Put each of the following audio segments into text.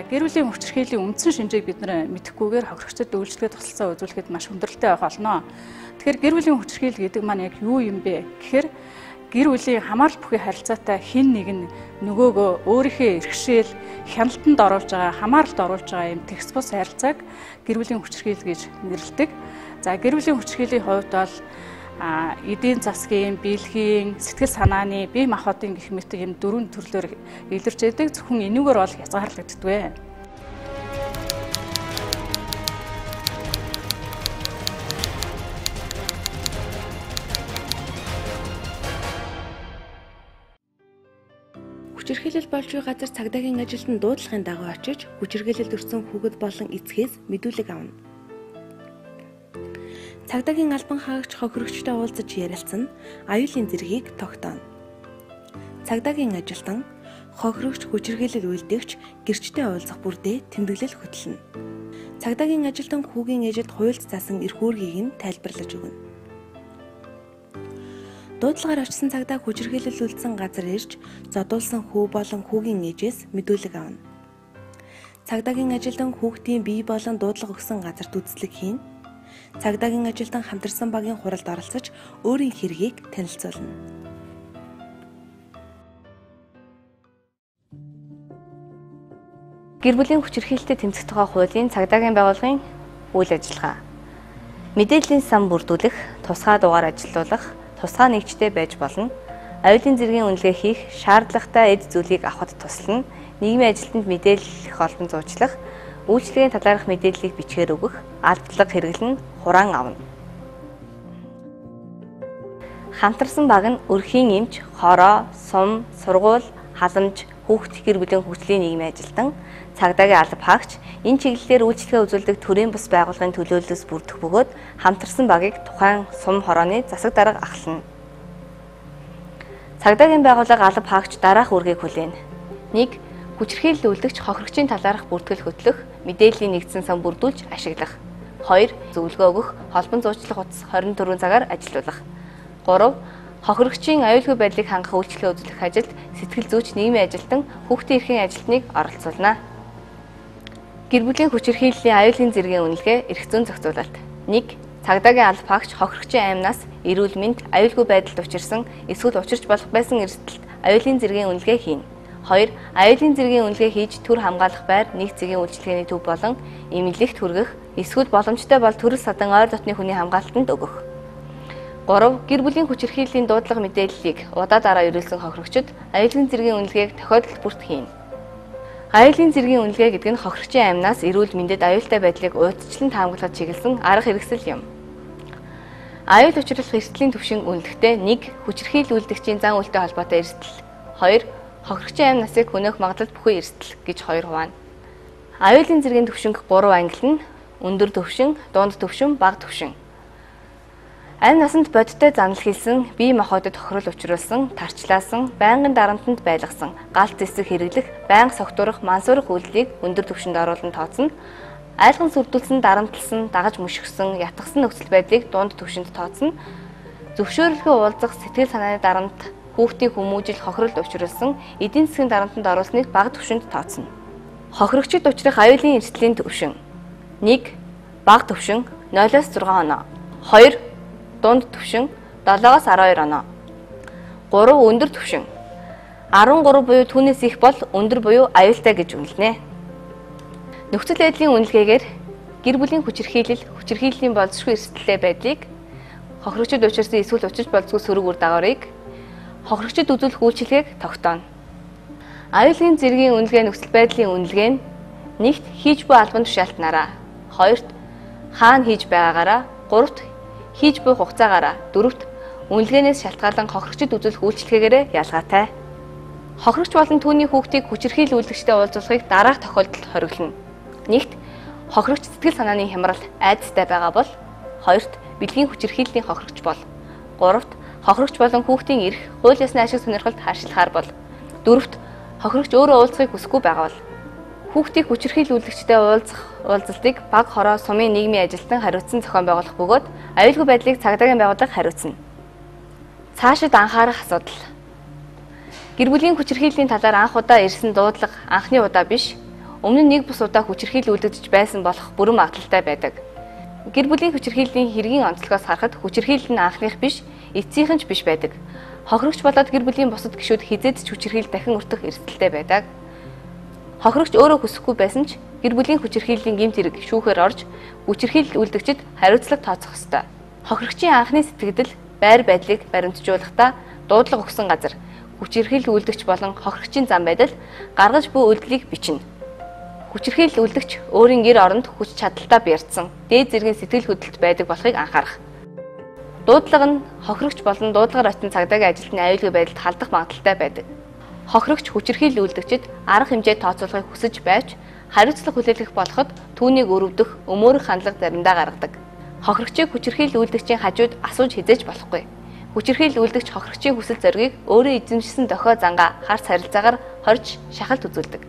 За гэр бүлийн хүчирхийллийн үндсэн шинжийг бид нэр мэдэхгүйгээр хохирогчдод үйлчлэгээ тусалцаа үзүүлэхэд маш хүндрэлтэй байх болно. Тэгэхээр гэр бүлийн хүчирхийлэл гэдэг маань яг юу юм бэ? Гэхээр гэр бүлийн хамаарал бүхий харилцаатай хин нэг нь нөгөөгөө өөрийнхөө эрхшээл хяналтанд оруулж байгаа, хамааралд оруулж байгаа юм тэгс бус харилцааг гэр бүлийн хүчирхийлэл гэж нэрлэдэг. За гэр бүлийн хүчирхийллийн хувьд бол эдийн засгийн, бэлгийн, сэтгэл санааны, бие махбодын гэх мэт энэ дөрвөн төрлөөр илэрч байдаг. Зөвхөн энүүгээр бол хязгаарлагддагвэ. Хүчирхийлэл болж буй газар цагдаагийн ажилтан дуудлагын дагуу очиж хүчирхийлэлд өрсөн хүүхэд болон эцгээс мэдүүлэг авна. Цагдаагийн албан хаагч хохирогчтой уулзаж ярилцсан аюулын зэргийг тогтооно. Цагдаагийн ажилтан хохирогч хүчирхийлэл үйлдэгч гэрчтэй уулзах бүрдээ тэмдэглэл хөтлөнө. Цагдаагийн ажилтан хүүгийн ээжэд хуульд заасан эрх үүргийг нь тайлбарлаж өгнө. Дуудлагаар очсон цагдаа хүчирхийлэл үлдсэн газар ирж зодуулсан хүү болон хүүгийн ээжээс мэдүүлэг авна. Цагдаагийн ажилтан хүүхдийн бие болон дуудлага өгсөн газарт үзлэг хийн цагдаагийн ажилтан хамтарсан багийн хуралд оролцож өөрийн хэргийг танилцуулна. Гэр бүлийн хүчирхийлэлтэд тэмцэх тухай хуулийн цагдаагийн байгууллагын үйл ажиллагаа. Мэдээллийн сан бүрдүүлэх, тусгай дугаар ажилуулах, тусгай нэгжтэй байж болно. Аюулын зэргийн үнэлгээ хийх, шаардлагатай эд зүйлийг авахд туслана. Нийгмийн ажилтнанд мэдээлэх холбон зуучлах, үйлчлэгийн талаарх мэдээллийг бичгээр өгөх, албатлаг хэрэглэн хураан авна. Хамтарсан баг нь өрхийн эмч, хороо, сум, сургууль, халамж, хүүхд гэр бүлийн хөгжлийн нийгмийн ажилтан, цагдаагийн алба хаагч энэ чиглэлээр үйлчлэгээ үзүүлдэг төрийн бус байгууллагын төлөөллөөс бүрдэх бөгөөд хамтарсан багийг тухайн сум хорооны засаг дарга ахлана. Цагдаагийн байгууллага алба хаагч дараах үргийг хүлээнэ. 1 хүчирхийлэл үлдэгч хохирогчийн талаарх бүртгэл хөтлөх, мэдээллийн нэгдсэн сан бүрдүүлж ашиглах. 2. Зөвлөгөө өгөх, холбон зуучлах утас 24 цагаар ажиллуулах. 3. Хохирогчийн аюулгүй байдлыг хангах үйлчлэгээ үзүүлэх ажилд сэтгэл зүйч нийгмийн ажилтан хүүхдийн эрхийн ажилтныг оролцуулна. Гэр бүлийн хүчирхийллийн аюулын зэргийн үнэлгээ эрх зүйн зохицуулалт. 1. Цагдаагийн алба хаагч хохирогчийн аймнаас эрүүл мэнд аюулгүй байдалд учирсан эсвэл учирч болох байсан эрсдэлт аюулын зэргийн үнэлгээ хийнэ. 2. Аюулын зэргийн үнэлгээ хийж төр хамгаалах байр нэг зэгийн үйлчлэгээний төв болон эмнэлэгт хүргэх эсвэл боломжтой бол төрөл садан ойр дотны хүний хамгаалтанд өгөх. 3. Гэр бүлийн хүчирхийллийн дуудлага мэдээллийг удаа дараа ирүүлсэн хохирогчид аюулын зэргийн үнэлгээг тохиолдолд бүрт хийнэ. Аюулын зэргийн үнэлгээ гэдэг нь хохирогчийн амнаас эрүүл мэндэд аюултай байдлыг урьдчилан таамаглахад чиглэсэн арга хэрэгсэл юм. Аюул учруулах эрсдлийн түвшин үнэлэхдээ 1. Хүчирхийлэл үйлдэгчийн зан үйлтэй холбоотой эрсдэл 2 хохирогчийн амь насыг хөнөөх магадлал бүхий эрсдэл гэж хоёр хуваана. Аюулын зэргийн төвшинг 3 ангил нь өндөр төвшин, дунд төвшин, бага төвшин. Амь насанд бодиттой занал хийсэн, бие махбодод тохирол учруулсан, тарчлаасан, байнгын дарамтанд байлгасан, галт зэсэг хэрэглэх, байнга согтурах, мансуурах үйлдэлийг өндөр төвшөнд оруулан тооцно. Айлган сүрдүүлсэн, дарамтлсан, дагаж мөшгсөн, ятгсан нөхцөл байдлыг дунд төвшөнд тооцно. Зөвшөөрлөгөө уулзах, сэтгэл санааны дарамт хүүхдийн хүмүүжил хохиролд учруулсан эдийн засгийн дарамтанд оруулсныг бага түвшинд тооцно. Хохирогчид учрах аюулын эрсдлийн түвшин 1. Бага түвшин 0-6 оноо. 2. Дунд түвшин 7-12 оноо. 3. Өндөр түвшин 13 буюу түүнээс их бол өндөр буюу аюултай гэж үнэлнэ. Нөхцөл байдлын үнэлгээгээр гэр бүлийн хүчирхийлэл, хүчирхийллийн болзошгүй эрсдэлтэй байдлыг хохирогчид учирсан эсвэл учирч болзгүй сөрөг үр дагаврыг хохирогчд үзүүлэх үйлчилгээг тогтооно. Аюулын зэргийн үнэлгээ нөхцөл байдлын үнэлгээ нь нэгт хийж буй албан тушаалтнараа, хоёрт хаана хийж байгаагаараа, гуравт хийж буй хугацаагаараа, дөрөвт үнэлгээнээс шалтгаалan хохирогчд үзүүлэх үйлчилгээгээрээ ялгаатай. Хохирогч болон түүний хүүхдийг хүчирхийлүүлэгчтэй уулзуулахыг дараах тохиолдолд хориглоно. Нэгт хохирогч сэтгэл санааны хямрал айдастай байгаа бол хоёрт бэлгийн хүчирхийллийн хохирогч бол гуравт хохирогч болон хүүхдийн эрх, хууль ёсны ашиг сонирхолд харшилахаар бол дөрөвт хохирогч өөрөө уулзахыг хүсэхгүй байгаа бол хүүхдийг хүчирхийлүүлэгчтэй уулзах уулзалтыг баг хороо сумын нийгмийн ажилтан хариуцсан зохион байгуулах бөгөөд аюулгүй байдлыг цагдаагийн байгууллага хариуцна. Цаашид анхаарах асуудал. Гэр бүлийн хүчирхийллийн талаар анх удаа ирсэн дуудлага анхны удаа биш, өмнө нь нэг бус удаа хүчирхийлэл үлдэж байсан болох бүрэн магадaltaй байдаг. Гэр бүлийн хүчирхийллийн хэргийн онцлогоос харахад хүчирхийлэл нь анхных биш, эцсийнх нь ч биш байдаг. Хохирогч болоод гэр бүлийн бусад гишүүд хизээд ч хүчирхийлэл дахин өртөх эрсдэлтэй байдаг. Хохирогч өөрөө хүсэхгүй байсан ч гэр бүлийн хүчирхийллийн гэмт хэрэг шүүхээр орж хүчирхийлэл үлдэгчид хариуцлага тооцох ёстой. Хохирогчийн анхны сэтгэгдэл байр байдлыг баримтжуулахдаа дуудлага өгсөн газар хүчирхийлэл үлдэгч болон хохирогчийн зам байдал гаргаж буй үйлдэлийг бичнэ. Хүчирхийлэл үлдэгч өөрийн гэр оронд хүч чадалтаа бярдсан дээд зэргийн сэтгэл хөдлөлт байдаг болохыг анхаарах. Дуудлага нь хохирогч болон дуудлагаар очсон цагдаагийн ажилтны аюулгүй байдалд халдах магадaltaй байдаг. Хохирогч хүчирхийлэл үлдэгчид арга хэмжээ тооцоолохыг хүсэж байвч хариуцлага хүлээлгэх болоход түүнийг өрөвдөх өмөөрөх хандлага заримдаа гаргадаг. Хохирогчийг хүчирхийлэл үлдэгчийн хажууд асууж хизээж болохгүй Хүчирхийлэл үлдэгч хохирогчийн хүсэл зоригийг өөрөө эзэмшсэн дохио зангаа харц харилцаагаар хорж шахалт үзүүлдэг.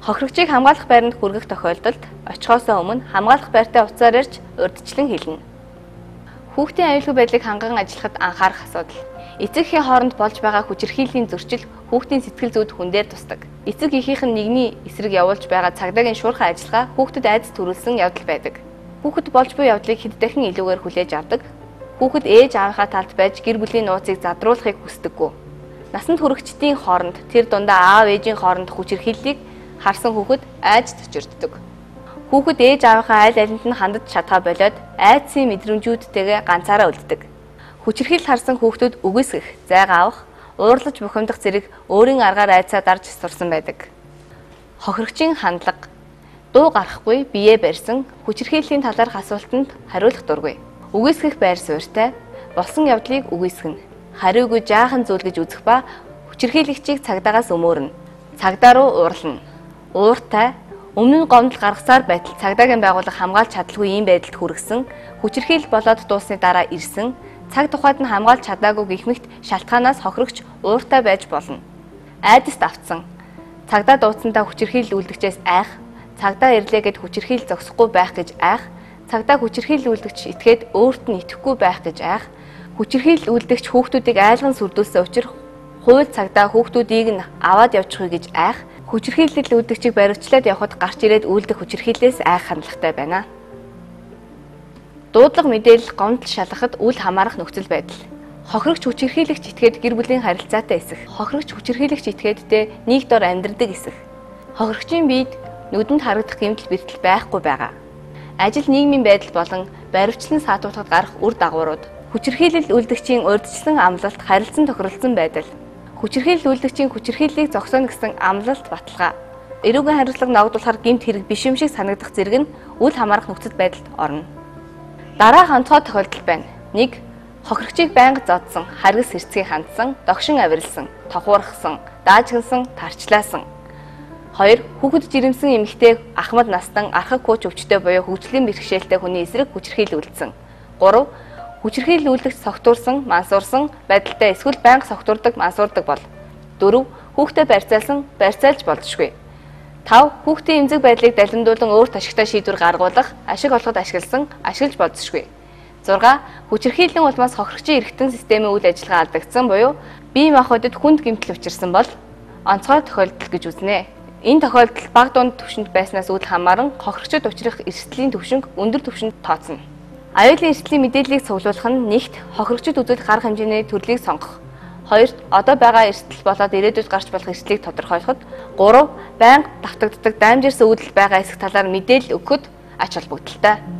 Хохирогчийг хамгаалах байранд хүргэх тохиолдолд очихоосоо өмнө хамгаалах байртай уцаар ирж урдчлан хэлнэ. Хүүхдийн аюулгүй байдлыг ханган ажиллахад анхаарах асуудал. Эцэгхийн хооронд болж байгаа хүчирхийллийн зөрчил хүүхдийн сэтгэл зүйд хүн дээр тусдаг. Эцэг эхийнх нь нэгний эсрэг явуулж байгаа цагдаагийн шуурхай ажиллагаа хүүхдэд айдас төрүүлсэн явдал байдаг. Хүүхэд болж буй явдлыг хэд дахин илүүгээр хүлээж авдаг. Хүүхэд ээж аавынхаа талд байж гэр бүлийн нууцыг задруулахыг хүсдэггүй. Насанд хүрэхчдийн хооронд тэр дундаа аав ээжийн хооронд хүчирхийллийг харсан хүүхэд айж төчөрддөг. Хүүхэд ээж аавынхаа айл алинд нь хандаж чадхаа болоод айдсын мэдрэмжүүдтэйгээ ганцаараа үлддэг. Хүчирхийлэл харсан хүүхдүүд үгүйсгэх, зайг авах, уурлаж бухимдах зэрэг өөрийн аргаар айцаа дарж сурсан байдаг. Хохирогчийн хандлага дуу гарахгүй бие барьсан хүчирхийллийн талаарх асуултанд хариулах дургүй. Үгүйсгэх байр суурьтай болсон явдлыг үгүйсгэнэ. Хариугүй жаахан зүйл гэж үзэх ба хүчирхийлэгчийг цагдаагаас өмөөрнө. Цагдаа руу уурлана. Ууртай өмнө нь гомдол гаргасаар байтал цагдаагийн байгууллага хамгаалж чадалгүй ийм байдалд хүргэсэн хүчирхийлэл болоод дуусны дараа ирсэн цаг тухайд нь хамгаалж чадаагүй гихмэгт шалтгаанаас хохирогч ууртай байж болно. Айдаст автсан. Цагдаа дууцсандаа хүчирхийлэл үлдэгчээс айх, цагдаа ирлээ гэд хүчирхийлэл зогсохгүй байх гэж айх, цагдаа хүчирхийлэл үлдэгч итгээд өөрт нь итгэхгүй байх гэж айх хүчирхийлэл үлдэгч хүүхдүүдийг айлган сүрдүүлсэн учраас хууль цагдаа хүүхдүүдийг нь аваад явчихъя гэж айх хүчирхийлэл үлдэгчийг баривчлаад явхад гарч ирээд үлдэх хүчирхийллээс айх хандлагатай байна. Дуудлага мэдээлэл гомдол шалгахад үл хамаарах нөхцөл байдал. Хохирогч хүчирхийлэгч итгээд гэр бүлийн харилцаатай эсэх. Хохирогч хүчирхийлэгч итгээдтэй нэг дор амьдрдаг эсэх. Хохирогчийн биед нүдэнд харагдах гэмтэл бэртэл байхгүй байгаа ажил нийгмийн байдал болон баривчлан саатуулахад гарах үр дагаврууд, хүчирхийлэл үйлдэгчийн урьдчилан амлалт харилцан тохиролцсон байдал, хүчирхийлэл үйлдэгчийн хүчирхийллийг зогсооно гэсэн амлалт баталгаа, эрүүгийн хариуцлага ногдуулахар гэмт хэрэг биш юм шиг санагдах зэрэг нь үл хамаарах нөхцөл байдалд орно. Дараах онцгой тохиолдол байна. 1. Хохирогчийг байнга зодсон, харгас хэрцгийг хандсан, догшин авиралсан, тохуурхсан, даажгалсан, тарчлаасан 2. Хүүхэд жирэмсэн эмэгтэй ахмад настан архаг кууч өвчтөй буюу хөгжлийн бэрхшээлтэй хүний эсрэг хүчирхийлүүлсэн. 3. Хүчирхийлүүлэгч согтуурсан, мансуурсан байдалтай эсвэл байнга согтуурдаг, мансуурдаг бол. 4. Хүүхдэд барьцаалсан, барьцаалж болзошгүй. 5. Хүүхдийн эмзэг байдлыг далимдуулан өөрт ашигтай шийдвэр гаргуулах, ашиг олоход ашигласан, ашиглаж болзошгүй. 6. Хүчирхийллийн улмаас хохирогчийн эргэтэн системийн үйл ажиллагаа алдагдсан буюу бие махбодод хүнд гэмтэл учирсан бол онцгой тохиолдол гэж үзнэ. Энэ тохиолдол бага дунд түвшинд байснаас үл хамааран хохирогчд учрах эрсдлийн түвшинг өндөр түвшинд тооцно. Аюулын эрсдлийн мэдээллийг цуглуулах нь нэгт хохирогчд үзүүлэх арга хэмжээний төрлийг сонгох. Хоёрт одоо байгаа эрсдэл болоод ирээдүйд гарч болох эрсдлийг тодорхойлоход, гурав байнга давтагддаг даймжирсан үүдэл байгаа эсэх талаар мэдээлэл өгөхөд ач холбогдолтой.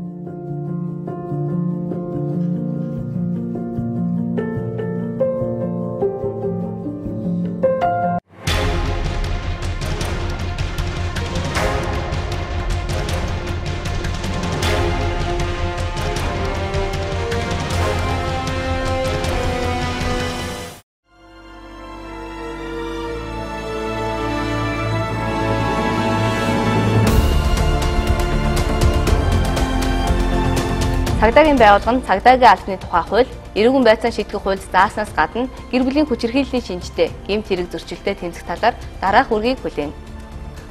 Цагдаагийн байгууллага нь цагдаагийн албаны тухай хууль, эрүүгийн байцаан шийдэх хуульд зааснаас гадна гэр бүлийн хүчирхийллийн шинжтэй, гэмт хэрэг зөрчилтэй тэмцэх талаар дараах үргийг хүлээнэ.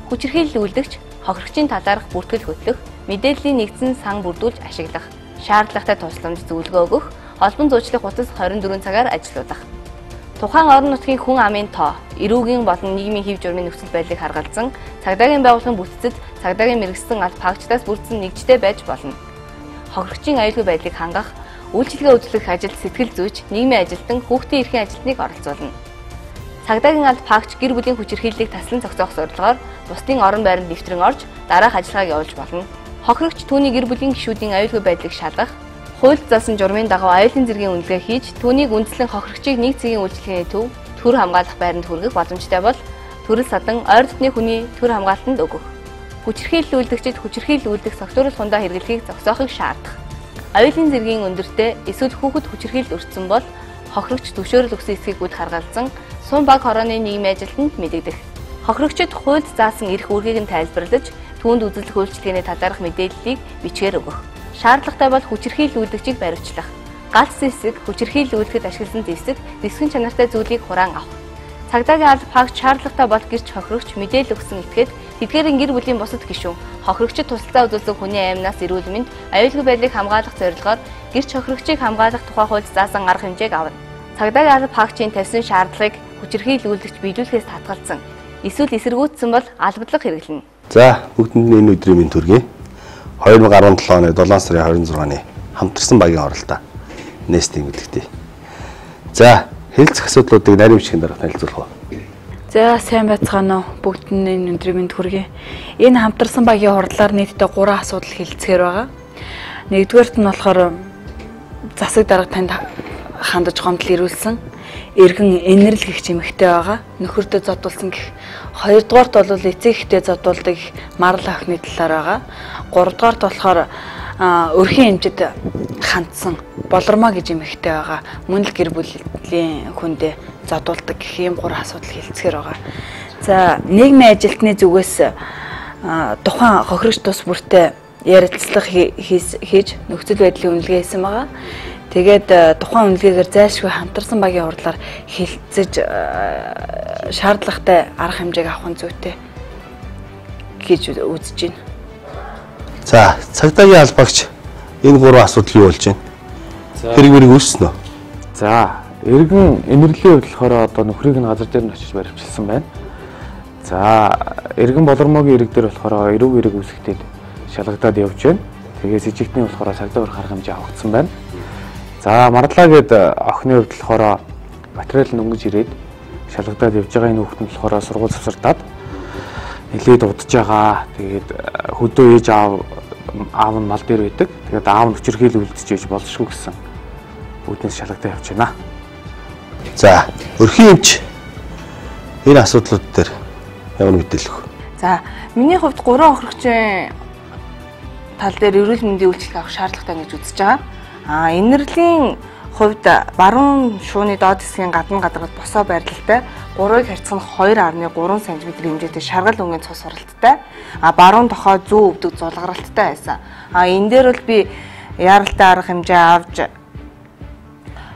Хүчирхийлэл үлдэгч хохирогчийн талаарх бүртгэл хөтлөх, мэдээллийн нэгдсэн сан бүрдүүлж ашиглах, шаардлагатай тусламж зөвлөгөө өгөх, холбон зуучлах утас 24 цагаар ажиллаулах. Тухайн орон нутгийн хүн амын тоо, эрүүгийн болон нийгмийн хэв журмын нөхцөл байдлыг харгалзан цагдаагийн байгууллагын бүтцэд цагдаагийн мэрэгсэн аль пагчдаас бүрдсэн нэгжтэй байж болно. Хохирогчийн аюулгүй байдлыг хангах, үйлчилгээ үзүүлэх ажилд сэтгэл зүйч, нийгмийн ажилтан, хүүхдийн эрхийн ажилтныг оролцуулна. Цагдаагийн алд пагч гэр бүлийн хүчирхийллийг таслан зохицох зорилгоор бусдын орон байранд нэвтрэн орж дараах ажиллагааг явуулж болно. Хохирогч түүний гэр бүлийн гишүүдийн аюулгүй байдлыг шалгах, хуульд заасан журмын дагуу аюулын зэргийн үнэлгээ хийж түүнийг үндэслэн хохирогчийг нэг цагийн үйлчлэгээний төв төр хамгаалах байранд хүргэх боломжтой бол төрөл садан ойр дотны хүний төр хамгаалтанд өгөх. Хүчирхийлэл үйлдэх согтууруулах хундаа хэрэглэхийг зогсоохыг шаардах. Аюулын зэргийн өндөртэй эсвэл хүүхэд хүчирхийлэл өртсөн бол хохирогч төвшөөрөл өгсөн эсхийг үд харгалзан сум баг хорооны нийгмийн ажилтнанд мэдэгдэх. Хохирогчид хуульд заасан эрх үүргийг нь тайлбарлаж түүнд үзүүлэх үйлчлэгээний татаарх мэдээллийг бичгээр өгөх. Шаардлагатай бол хүчирхийлэл үйлдэгчийг баривчлах. Галц зэвсэг хүчирхийлэл үйлдэхэд ашигласан зэвсэг зэвсгэн чанартай зүйлийг хураан авах. Цагдаагийн алба факт шаардлагатай бол гэрч хохирогч мэдээлэл өгсөн этгээд тэдгээрийн гэр бүлийн бусад гишүүн хохирогчид тусалцаа үзүүлдэг хүний аймнаас эрүүл мэнд аюулгүй байдлыг хамгаалах зорилгоор гэрч хохирогчийг хамгаалах тухай хууль заасан арга хэмжээг авна. Цагдаагийн алба фактийн тавьсан шаардлагыг хүчирхийлүүлэгч биелүүлэхээс татгалзсан. Эсвэл эсэргүүцсэн бол албадлаг хэрэглэнэ. За бүгдэнд нь энэ өдрийн минь төргий. 2017 оны 7 сарын 26-ны хамтарсан багийн оролдоо нестинг гэдэгтэй. За хэлцэх асуудлуудыг нарийн бичгийн дарга танилцуулах уу? За сайн байцгаана уу бүгдэнд энэ өдрийн минь төргий. Энэ хамтарсан багийн хурлаар нийтдээ 3 асуудал хэлцгээр байгаа. Нэгдүгээрт нь болохоор засаг дарга танд хандаж гомдол ирүүлсэн эргэн энерл гих чимэгтэй байгаа. Нөхөртөө зодуулсан гих. Хоёрдугаарт бол эцэг ихтэй зодуулдаг марл охины талаар байгаа. Гуравдугаарт болохоор өрхийн хэмжид хандсан болормоо гэж эмэгтэй байгаа. Мөн л гэр бүлийн хүндээ зодуулдаг гэх ийм гур асуудал хэлцгээр байгаа. За нийгмийн ажилтны зүгээс тухайн хохирогч тус бүртээ ярилцлага хийж нөхцөл байдлын үнэлгээ хийсэн байгаа. Тэгээд тухайн үнэлгээгээр зайлшгүй хамтарсан багийн хурлаар хилцэж шаардлагатай арга хэмжээг авах нь зүйтэй гэж үзэж байна. За, цагдаагийн албагч энэ гурван асуудал юу болж байна? Хэрэг мэрэг үүснэ үү? За, эргэн хувьд болохоор одоо нөхрийг нь газар дээр нь очиж баривчилсан байна. За, эргэн болормогийн эрэг дээр болохоор эрүүг эрэг үүсгэхэд шалгагдаад явж байна. Тэгээд с ิจ гтний болохоор цагдаа барах арга хэмжээ авагдсан байна. За марлаа гээд э, охины хувьд болохоор материал нь өнгөж ирээд шалгадаад явж байгаа энэ хүүхэд нь болохоор сургууль завсардаад нилээд удаж байгаа. Тэгээд э, хөдөө ээж аав аав нь мал дээр байдаг. Тэгээд аав нь хүчирхийл үлдчихэж болшгүй гэсэн үүднээс шалгадаа явж байна. За өрхийн эмч энэ асуудлууд дээр ямар мэдээлэл өгөх? За миний хувьд гурван охирогчийн тал дээр эрүүл мэндийн үйлчлэг авах шаардлагатай гэж үзэж байгаа. А инэрлийн хувьд баруун шууны доод хэсгийн гадна гадагт босоо байрлалтай 3-ыг харьцах нь 2.3 см хэмжээтэй шаргал өнгийн цус суралттай. А баруун дохоо зүү өвдөг зулгаралттай байсан. А энэ дээр бол би яаралтай арга хэмжээ авч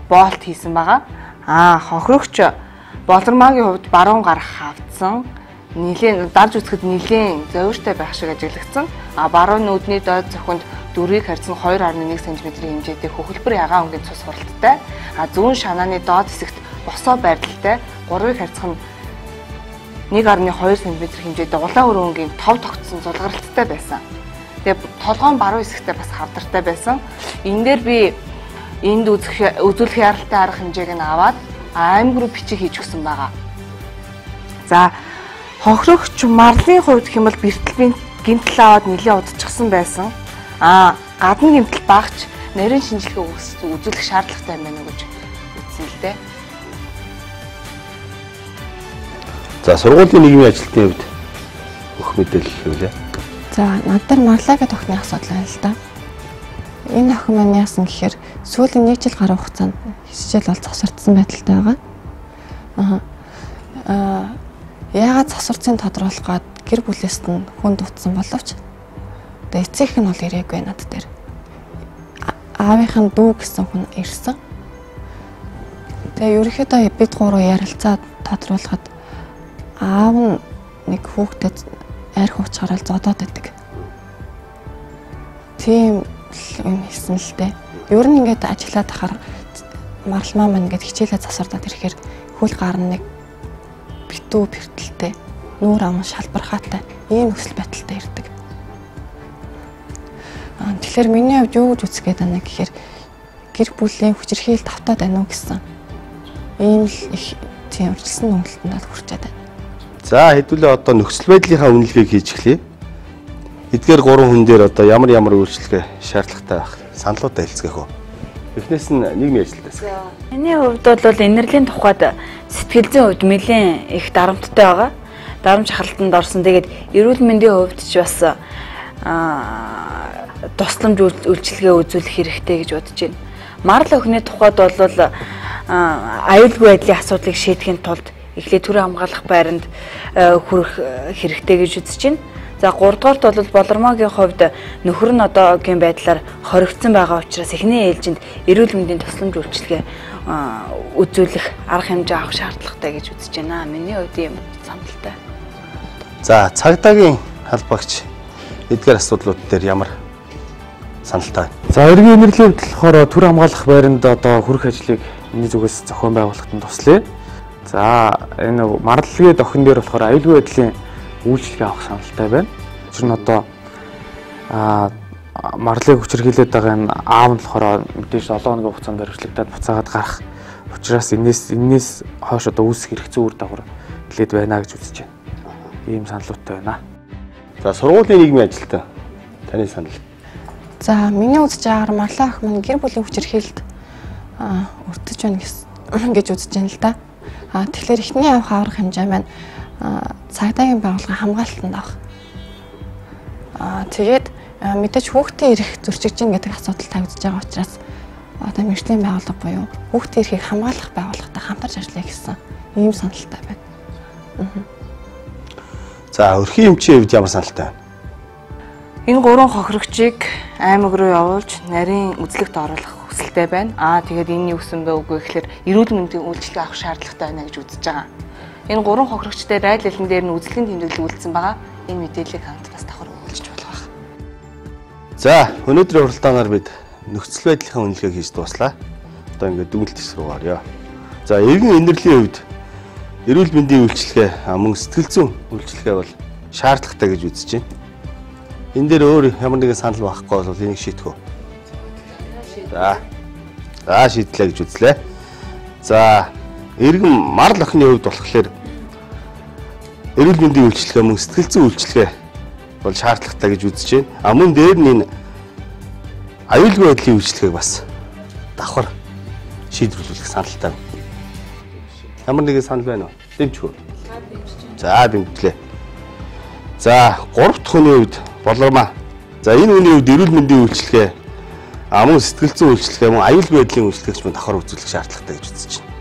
боолт хийсэн байгаа. А хохирогч болормагийн хувьд баруун гарах хавцсан нилийн дарж үзэхэд нилийн зовиртой байх шиг ажиглагдсан. А баруун нүдний доод зөвхөнд дөрвийг харьцан 2.1 см хэмжээтэй хөхөлбөр ягаан өнгийн цус хуралдтай. А зүүн шанааны доод хэсэгт босоо байрлалтай 3-ыг харьцах нь 1.2 см хэмжээтэй улаан өрөө өнгийн тов тогтсон зулгаралттай байсан. Тэгээ толгоон баруун хэсэгтээ бас хавдартай байсан. Энэ дээр би энд үзэх үзүүлэх яралтай арга хэмжээг нь аваад аймаг руу бичиг хийж өгсөн байгаа. За хохирогч марлын хувьд хэмэл бэртэл гинтл аваад нэлээд удчихсан байсан. Аа гадны гэмтэл багч нарийн шинжилгээ үзүүлэх шаардлагатай юм байна гэж үзсэн л дээ. За сургуулийн нийгмийн ажилтны хувьд өгөх мэдээлэл вэ? За над нар марлаа гэдэг охины асуудал байна л да. Энэ охин маань яасан гэхээр сүүлийн нэг жил гаруй хугацаанд хичээл бол завсардсан байдалтай байгаа. Аа. Аа яагаад завсарцыг тодруулах гээд гэр бүлээст нь хүнд утсан боловч Тэгээ эцэг нь бол ирээгүй над дээр. Аавынх нь дүү гэсэн хүн ирсэн. Тэгээ ерөнхийдөө бид гурав ярилцаад тодруулахад аав нь нэг хүүхдэд айр хууч хараад зодоод байдаг. Тийм юм хэлсэн л дээ. Ер нь ингээд ажиллаад ахаар маралмаа маань ингээд хичээлээ засвардаад ирэхээр хөл гарна нэг битүү бэртэлтэй нүүр ам шалбархаатай ийм нөхцөл байдалтай ирдэг. Аа тэгэхээр миний хувьд юу гэж үзэх гээд байна гэхээр гэр бүлийн хүчирхийл тавтаад байна уу гэсэн ийм л их тийм урьдчилсан нүгэлтэнд хүрчээд байна. За хэдүүлээ одоо нөхцөл байдлынхаа үнэлгээг хийж эхлэе. Эдгээр гурван хүн дээр одоо ямар ямар үйлчлэгээ шаардлагатай байх саналуудаа хэлцгээх үү. Эхнээс нь нийгмийн ажилтнаас. Миний хувьд бол энерлийн тухайд сэтгэл зүйн хувьд нэлээд их дарамттай байгаа. Дарамт шахалтанд орсон. Тэгээд эрүүл мэндийн хувьд ч бас аа тусламж үйлчилгээ үзүүлэх хэрэгтэй гэж бодож байна. Марл өхний тухайд бол аюулгүй байдлын асуудлыг шийдэхин тулд эхлээд төрийн хамгаалах байранд хүрэх хэрэгтэй гэж үзэж байна. За 3 дугаарт бол болормогийн хувьд нөхөр нь одоогийн байдлаар хоригдсан байгаа учраас эхний ээлжинд эрүүл мэндийн тусламж үйлчилгээ үзүүлэх арга хэмжээ авах шаардлагатай гэж үзэж байна. Миний хувьд ийм сандалтай. За цагдаагийн халбагч эдгээр асуудлууд дээр ямар саналтай? За эргийн энерлийн хувьд болохоор төр хамгаалах байранд одоо хүрэх ажлыг миний зүгээс зохион байгуулахад нь туслая. За энэ марлалгийн охин дээр болохоор аюулгүй байдлын үйлчлэгээ авах саналтай байна. Тэр нь одоо аа марлыг хүчирхийлээд байгаа энэ аав нь болохоор мэдээж 7 хоногийн хугацаанд хэрэгжлэгдээд буцаагаад гарах учраас энэс энэс хойш одоо үүсэх хэрэгцээ үр дагавар хэлээд байна гэж үзэж байна. Ийм саналуудтай байна. За сургуулийн нийгмийн ажилтан таны санал. За миний үзэж байгаагаар марлаа ах маань гэр бүлийн хүчирхийлэлд өртөж байна гэж үзэж байна л да. А тэгэхээр эхний авах аврах хэмжээ маань цагдаагийн байгууллагын хамгаалтанд авах. Аа тэгээд мэдээж хүүхдээ ирэх зөрчигжин гэдэг асуудал тавигдж байгаа учраас одоо мэрэгжлийн байгууллага буюу хүүхдээ ирэхийг хамгаалах байгууллагатай хамтарч ажиллая гэсэн ийм саналтай байна. За өрхийн эмчийн хувьд ямар саналтай байна? Энэ гурван хохирогчийг аймаг руу явуулж нарийн үзлэгт оруулах хүсэлтэй байна. Аа тэгээд энэ юу гэсэн бэ үгүй гэхээр эрүүл мэндийн үйлчилгээ авах шаардлагатай байна гэж үзэж байгаа. Энэ гурван хохирогчтой райл ялан дээр нь үзлэгийн тэмдэглэл үйлдсэн байгаа. Энэ мэдээллийг хамт бас давхар өгүүлж болох байна. За өнөөдрийн уралдаанаар бид нөхцөл байдлынхаа үнэлгээг хийж дууслаа. Одоо ингээд дүгнэлт хэсэг рүү орё. За эргэн энерлийн хувьд эрүүл мэндийн үйлчилгээ мөн сэтгэл зүйн үйлчилгээ бол шаардлагатай гэж үзэж байна. Энэ дээр өөр ямар нэгэн санал байхгүй бол энийг үү? За. За шийдлээ гэж үзлээ. За эргэн марл охины хувьд болохоор эрүүл мэндийн үйлчилгээ мөн сэтгэл зүйн үйлчилгээ бол шаардлагатай гэж үзэж байна. А мөн дээр нь энэ аюулгүй байдлын үйлчилгээг бас давхар шийдвэрлэх саналтай. Ямар нэгэн санал байна уу? Дэмжих үү? За дэмжлээ. За гурав дахь хүний хувьд болормаа. За энэ хүний хувьд эрүүл мэндийн үйлчилгээ а мөн сэтгэл зүйн үйлчилгээ мөн аюулгүй байдлын үйлчилгээгч мөн давхар үзүүлэх шаардлагатай гэж үзэж байна.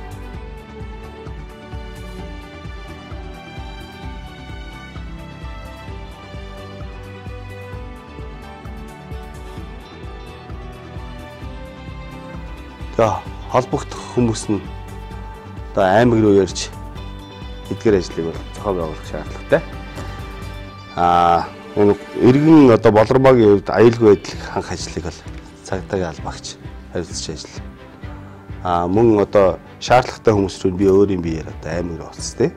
Тэгээ холбогдох хүмүүс нь одоо аймаг руу ярьж эдгээр ажлыг бол зохион байгуулах шаардлагатай. Аа энэ иргэн одоо болормогийн хувьд аюулгүй байдлыг ханх ажлыг бол цагдаагийн албагч харилцаж ажиллана. Аа мөн одоо шаардлагатай хүмүүс рүү би өөрийн биеэр одоо аймаг руу уцс тээ.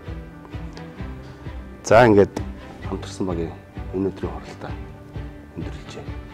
За ингээд хамтарсан багийн өнөөдрийн хуралдаа өндөрлөжээ.